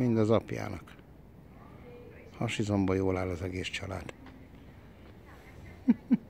Mind az apjának. Hasizomba jól áll az egész család.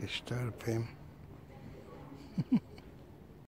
disturb him.